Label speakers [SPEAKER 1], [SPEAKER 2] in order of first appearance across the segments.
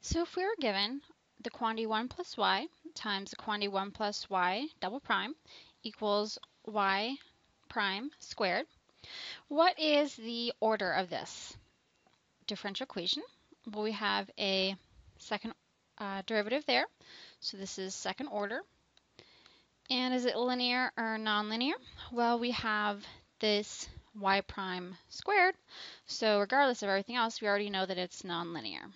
[SPEAKER 1] So if we were given the quantity 1 plus y times the quantity 1 plus y double prime equals y prime squared, what is the order of this differential equation? Well, we have a second uh, derivative there, so this is second order. And is it linear or nonlinear? Well, we have this y prime squared, so regardless of everything else, we already know that it's nonlinear.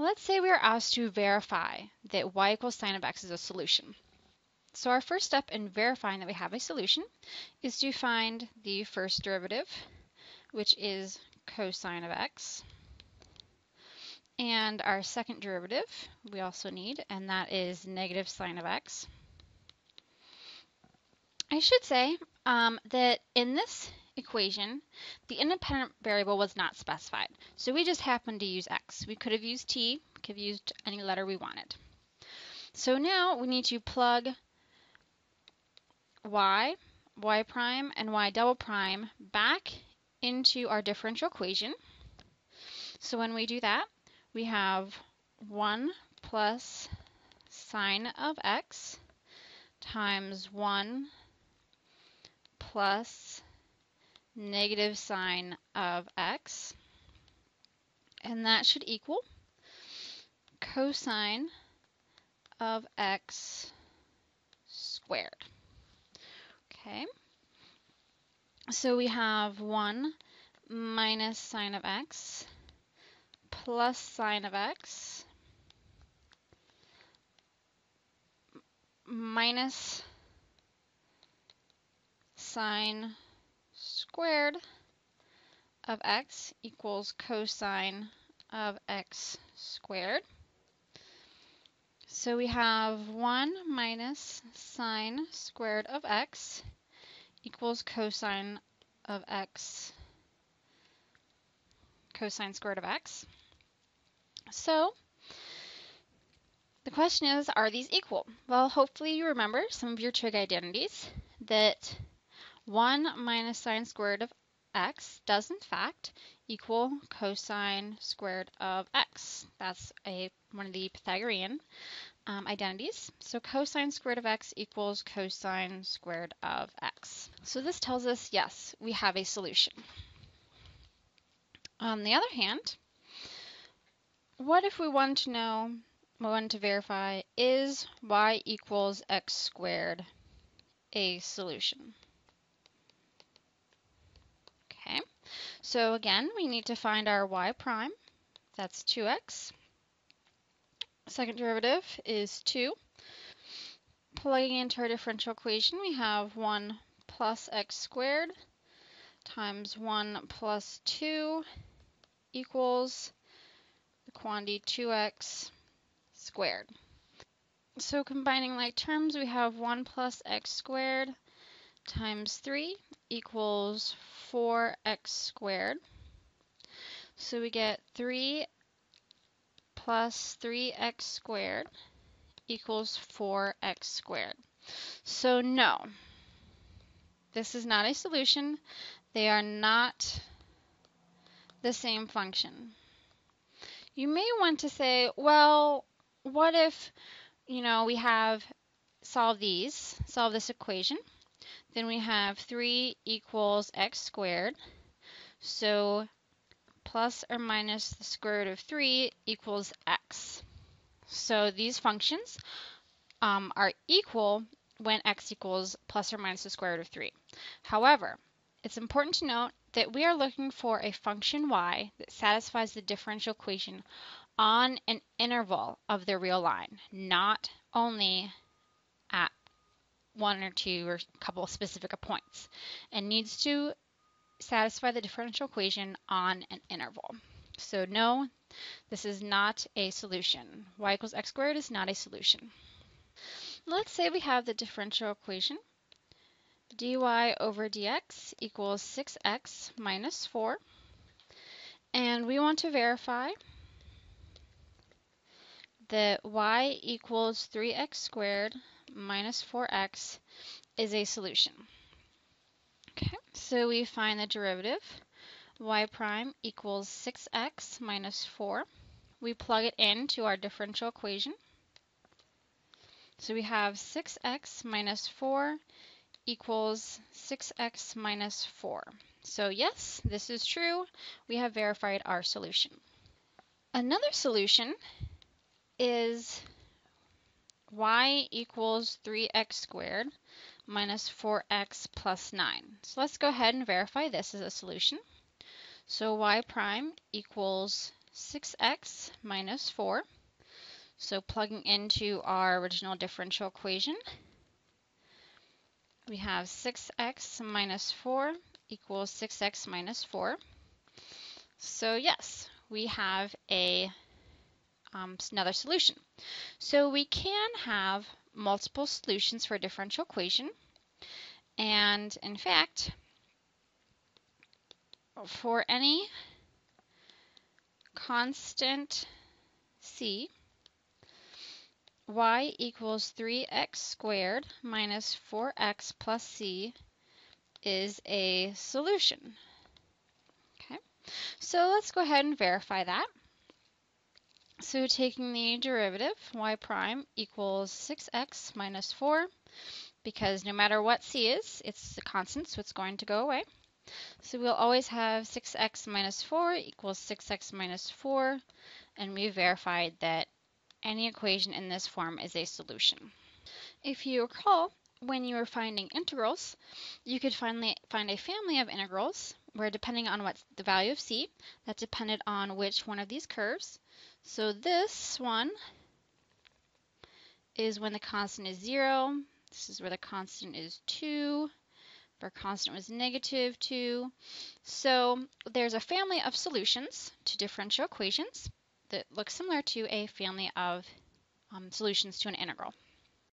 [SPEAKER 1] Let's say we are asked to verify that y equals sine of x is a solution. So our first step in verifying that we have a solution is to find the first derivative, which is cosine of x. And our second derivative we also need, and that is negative sine of x. I should say um, that in this equation, the independent variable was not specified. So we just happened to use x. We could have used t, could have used any letter we wanted. So now we need to plug y, y prime, and y double prime back into our differential equation. So when we do that, we have 1 plus sine of x times 1 plus negative sine of x. And that should equal cosine of x squared. Okay. So we have 1 minus sine of x plus sine of x minus sine squared of x equals cosine of x squared. So we have 1 minus sine squared of x equals cosine of x, cosine squared of x. So the question is, are these equal? Well, hopefully you remember some of your trig identities that 1 minus sine squared of x does in fact equal cosine squared of x. That's a one of the Pythagorean um, identities. So cosine squared of x equals cosine squared of x. So this tells us, yes, we have a solution. On the other hand, what if we want to know, we want to verify, is y equals x squared a solution? So again, we need to find our y prime. That's 2x. Second derivative is 2. Plugging into our differential equation, we have 1 plus x squared times 1 plus 2 equals the quantity 2x squared. So combining like terms, we have 1 plus x squared times 3 equals 4x squared. So we get 3 plus 3x squared equals 4x squared. So no, this is not a solution. They are not the same function. You may want to say, well, what if, you know, we have solve these, solve this equation. Then we have 3 equals x squared. So plus or minus the square root of 3 equals x. So these functions um, are equal when x equals plus or minus the square root of 3. However, it's important to note that we are looking for a function y that satisfies the differential equation on an interval of the real line, not only one or two or a couple of specific points and needs to satisfy the differential equation on an interval. So no, this is not a solution. y equals x squared is not a solution. Let's say we have the differential equation dy over dx equals 6x minus 4 and we want to verify that y equals 3x squared minus 4x is a solution. Okay, so we find the derivative y prime equals 6x minus 4. We plug it into our differential equation. So we have 6x minus 4 equals 6x minus 4. So yes, this is true. We have verified our solution. Another solution is y equals 3x squared minus 4x plus 9. So let's go ahead and verify this as a solution. So y prime equals 6x minus 4. So plugging into our original differential equation, we have 6x minus 4 equals 6x minus 4. So yes, we have a um, another solution. So we can have multiple solutions for a differential equation. And in fact, for any constant c, y equals 3x squared minus 4x plus c is a solution. Okay, so let's go ahead and verify that. So taking the derivative, y prime equals 6x minus 4, because no matter what c is, it's a constant, so it's going to go away. So we'll always have 6x minus 4 equals 6x minus 4, and we verified that any equation in this form is a solution. If you recall, when you were finding integrals, you could finally find a family of integrals where depending on what the value of c, that depended on which one of these curves. So this one is when the constant is 0. This is where the constant is 2. Our constant was negative 2. So there's a family of solutions to differential equations that look similar to a family of um, solutions to an integral.